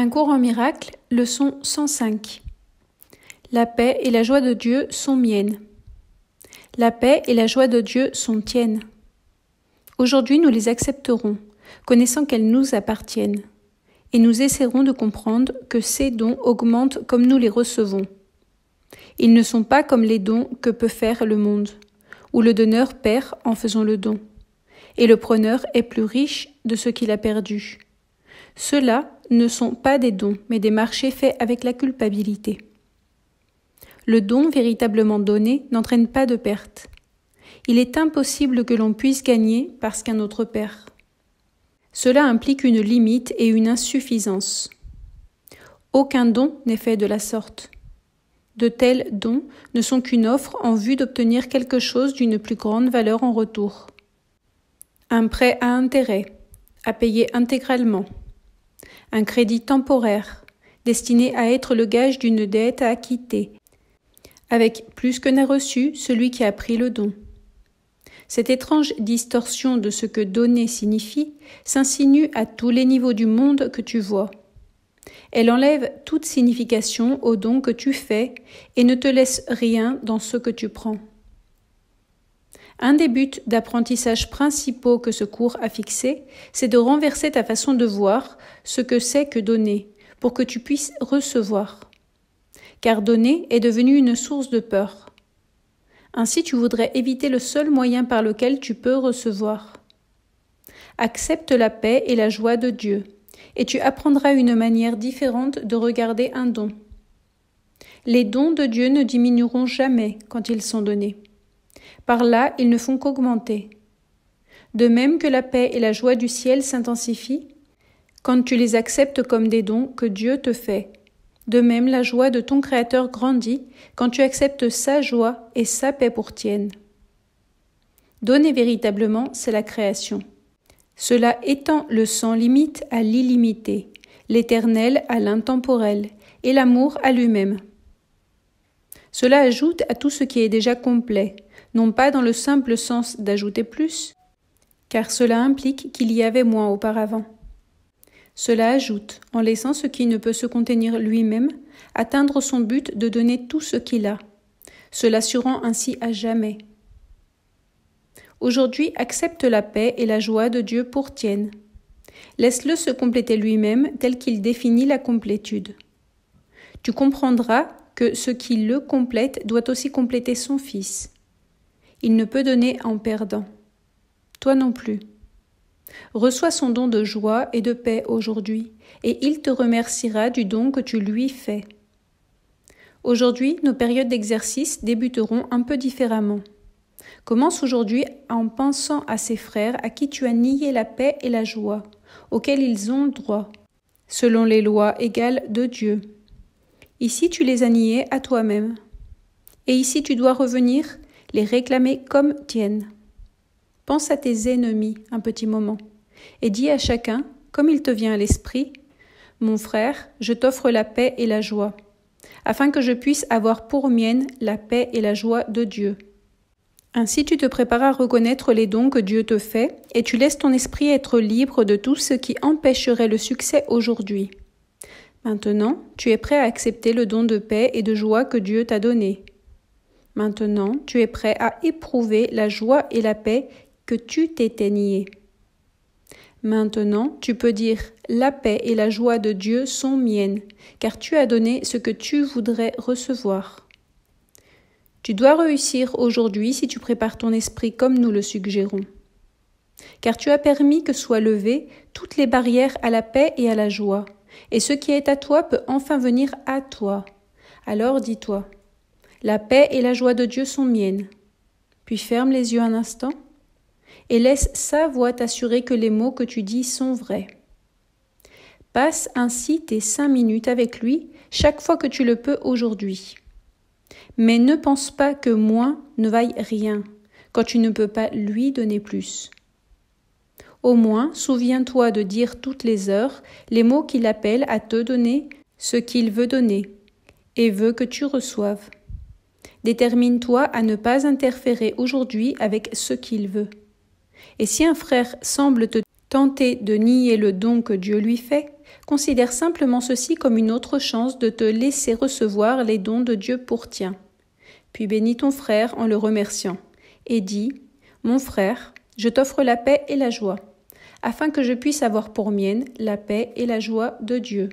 Un cours en miracle, leçon 105. La paix et la joie de Dieu sont miennes. La paix et la joie de Dieu sont tiennes. Aujourd'hui, nous les accepterons, connaissant qu'elles nous appartiennent, et nous essaierons de comprendre que ces dons augmentent comme nous les recevons. Ils ne sont pas comme les dons que peut faire le monde, où le donneur perd en faisant le don, et le preneur est plus riche de ce qu'il a perdu. Ceux-là ne sont pas des dons, mais des marchés faits avec la culpabilité. Le don véritablement donné n'entraîne pas de perte. Il est impossible que l'on puisse gagner parce qu'un autre perd. Cela implique une limite et une insuffisance. Aucun don n'est fait de la sorte. De tels dons ne sont qu'une offre en vue d'obtenir quelque chose d'une plus grande valeur en retour. Un prêt à intérêt, à payer intégralement. Un crédit temporaire, destiné à être le gage d'une dette à acquitter, avec plus que n'a reçu celui qui a pris le don. Cette étrange distorsion de ce que donner signifie s'insinue à tous les niveaux du monde que tu vois. Elle enlève toute signification au don que tu fais et ne te laisse rien dans ce que tu prends. Un des buts d'apprentissage principaux que ce cours a fixé, c'est de renverser ta façon de voir ce que c'est que donner, pour que tu puisses recevoir. Car donner est devenu une source de peur. Ainsi tu voudrais éviter le seul moyen par lequel tu peux recevoir. Accepte la paix et la joie de Dieu et tu apprendras une manière différente de regarder un don. Les dons de Dieu ne diminueront jamais quand ils sont donnés. Par là, ils ne font qu'augmenter. De même que la paix et la joie du ciel s'intensifient, quand tu les acceptes comme des dons que Dieu te fait. De même, la joie de ton Créateur grandit quand tu acceptes sa joie et sa paix pour tienne. Donner véritablement, c'est la création. Cela étend le sans limite à l'illimité, l'éternel à l'intemporel, et l'amour à lui-même. Cela ajoute à tout ce qui est déjà complet, non pas dans le simple sens d'ajouter plus, car cela implique qu'il y avait moins auparavant. Cela ajoute, en laissant ce qui ne peut se contenir lui-même, atteindre son but de donner tout ce qu'il a, se l'assurant ainsi à jamais. Aujourd'hui, accepte la paix et la joie de Dieu pour tienne. Laisse-le se compléter lui-même tel qu'il définit la complétude. Tu comprendras que ce qui le complète doit aussi compléter son Fils. Il ne peut donner en perdant. Toi non plus. Reçois son don de joie et de paix aujourd'hui, et il te remerciera du don que tu lui fais. Aujourd'hui, nos périodes d'exercice débuteront un peu différemment. Commence aujourd'hui en pensant à ces frères à qui tu as nié la paix et la joie, auxquels ils ont droit, selon les lois égales de Dieu. Ici tu les as niés à toi-même. Et ici tu dois revenir les réclamer comme tiennes. Pense à tes ennemis un petit moment, et dis à chacun, comme il te vient à l'esprit, Mon frère, je t'offre la paix et la joie, afin que je puisse avoir pour mienne la paix et la joie de Dieu. Ainsi tu te prépares à reconnaître les dons que Dieu te fait, et tu laisses ton esprit être libre de tout ce qui empêcherait le succès aujourd'hui. Maintenant, tu es prêt à accepter le don de paix et de joie que Dieu t'a donné. Maintenant, tu es prêt à éprouver la joie et la paix que tu t'étais. Maintenant, tu peux dire La paix et la joie de Dieu sont miennes, car tu as donné ce que tu voudrais recevoir. Tu dois réussir aujourd'hui si tu prépares ton esprit comme nous le suggérons. Car tu as permis que soient levées toutes les barrières à la paix et à la joie, et ce qui est à toi peut enfin venir à toi. Alors dis-toi, la paix et la joie de Dieu sont miennes. Puis ferme les yeux un instant et laisse sa voix t'assurer que les mots que tu dis sont vrais. Passe ainsi tes cinq minutes avec lui chaque fois que tu le peux aujourd'hui. Mais ne pense pas que moins ne vaille rien quand tu ne peux pas lui donner plus. Au moins, souviens-toi de dire toutes les heures les mots qu'il appelle à te donner, ce qu'il veut donner, et veut que tu reçoives. Détermine-toi à ne pas interférer aujourd'hui avec ce qu'il veut. Et si un frère semble te tenter de nier le don que Dieu lui fait, considère simplement ceci comme une autre chance de te laisser recevoir les dons de Dieu pour tien. Puis bénis ton frère en le remerciant, et dis Mon frère, je t'offre la paix et la joie afin que je puisse avoir pour mienne la paix et la joie de Dieu.